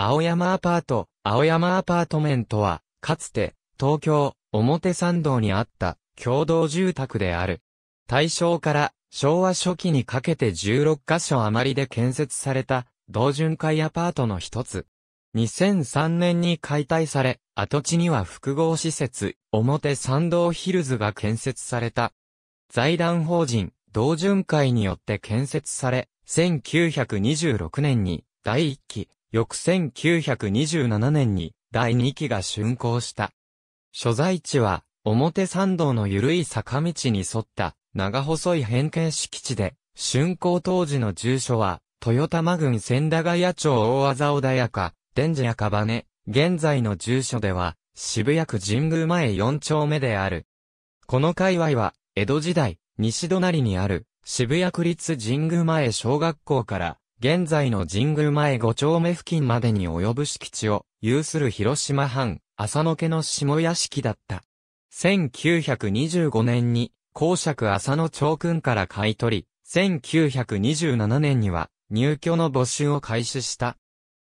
青山アパート、青山アパートメントは、かつて、東京、表参道にあった、共同住宅である。大正から昭和初期にかけて16カ所余りで建設された、同巡回アパートの一つ。2003年に解体され、跡地には複合施設、表参道ヒルズが建設された。財団法人、同巡会によって建設され、1926年に第1期、翌1927年に第2期が竣工した。所在地は、表参道の緩い坂道に沿った長細い変形敷地で、竣工当時の住所は、豊玉郡千駄ヶ谷町大技穏やか、伝寺赤羽、現在の住所では、渋谷区神宮前4丁目である。この界隈は、江戸時代、西隣にある、渋谷区立神宮前小学校から、現在の神宮前5丁目付近までに及ぶ敷地を有する広島藩、浅野家の下屋敷だった。1925年に、公爵浅野町君から買い取り、1927年には入居の募集を開始した。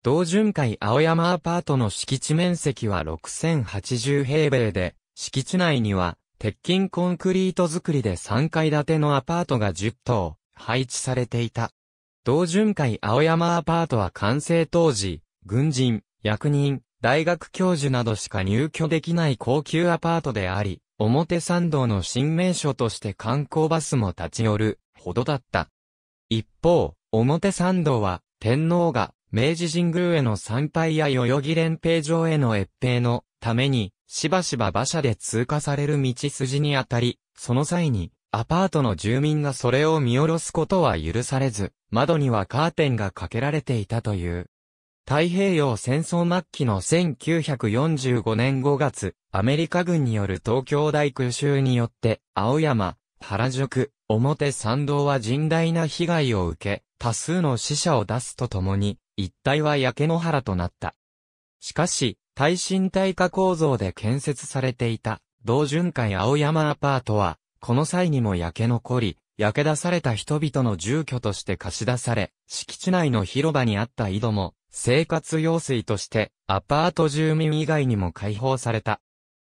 同巡会青山アパートの敷地面積は6080平米で、敷地内には鉄筋コンクリート造りで3階建てのアパートが10棟配置されていた。同巡会青山アパートは完成当時、軍人、役人、大学教授などしか入居できない高級アパートであり、表参道の新名所として観光バスも立ち寄るほどだった。一方、表参道は天皇が明治神宮への参拝や代々木連平城への越平のためにしばしば馬車で通過される道筋にあたり、その際にアパートの住民がそれを見下ろすことは許されず、窓にはカーテンがかけられていたという。太平洋戦争末期の1945年5月、アメリカ軍による東京大空襲によって、青山、原宿、表参道は甚大な被害を受け、多数の死者を出すとともに、一帯は焼け野原となった。しかし、耐震耐火構造で建設されていた、同巡会青山アパートは、この際にも焼け残り、焼け出された人々の住居として貸し出され、敷地内の広場にあった井戸も、生活用水として、アパート住民以外にも開放された。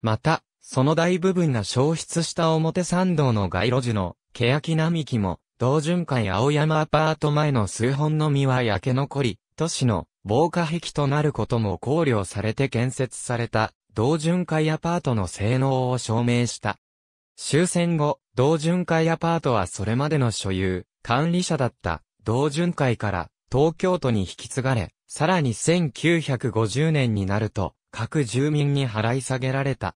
また、その大部分が消失した表参道の街路樹の、欅並木も、同巡会青山アパート前の数本の実は焼け残り、都市の防火壁となることも考慮されて建設された、同巡会アパートの性能を証明した。終戦後、同巡会アパートはそれまでの所有、管理者だった、同巡会から東京都に引き継がれ、さらに1950年になると、各住民に払い下げられた。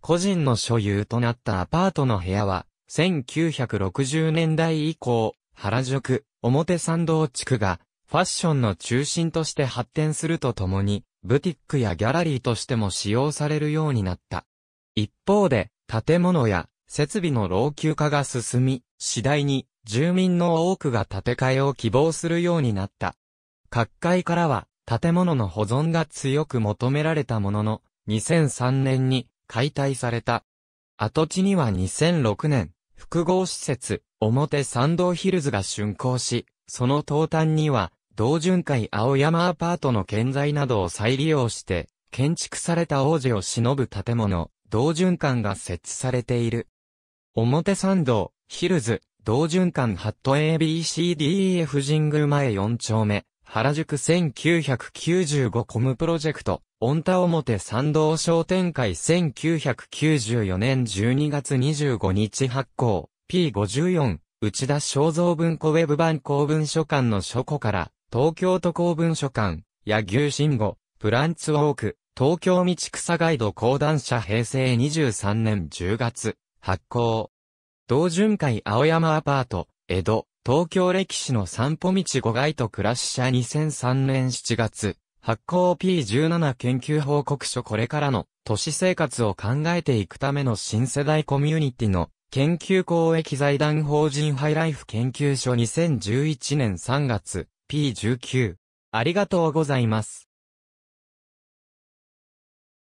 個人の所有となったアパートの部屋は、1960年代以降、原宿、表参道地区が、ファッションの中心として発展するとともに、ブティックやギャラリーとしても使用されるようになった。一方で、建物や設備の老朽化が進み、次第に住民の多くが建て替えを希望するようになった。各界からは建物の保存が強く求められたものの、2003年に解体された。跡地には2006年、複合施設、表参道ヒルズが竣工し、その東端には、同巡会青山アパートの建材などを再利用して、建築された王子を忍ぶ建物、同巡館が設置されている。表参道、ヒルズ、同巡館ハット ABCDEF 神宮前4丁目、原宿1995コムプロジェクト、オンタ表参道商店会1994年12月25日発行、P54、内田正蔵文庫ウェブ版公文書館の書庫から、東京都公文書館、野牛信号、プランツウォーク、東京道草ガイド講談社平成23年10月、発行。同巡会青山アパート、江戸、東京歴史の散歩道5ガイド暮らし社2003年7月、発行 P17 研究報告書これからの都市生活を考えていくための新世代コミュニティの研究公益財団法人ハイライフ研究所2011年3月 P19 ありがとうございます。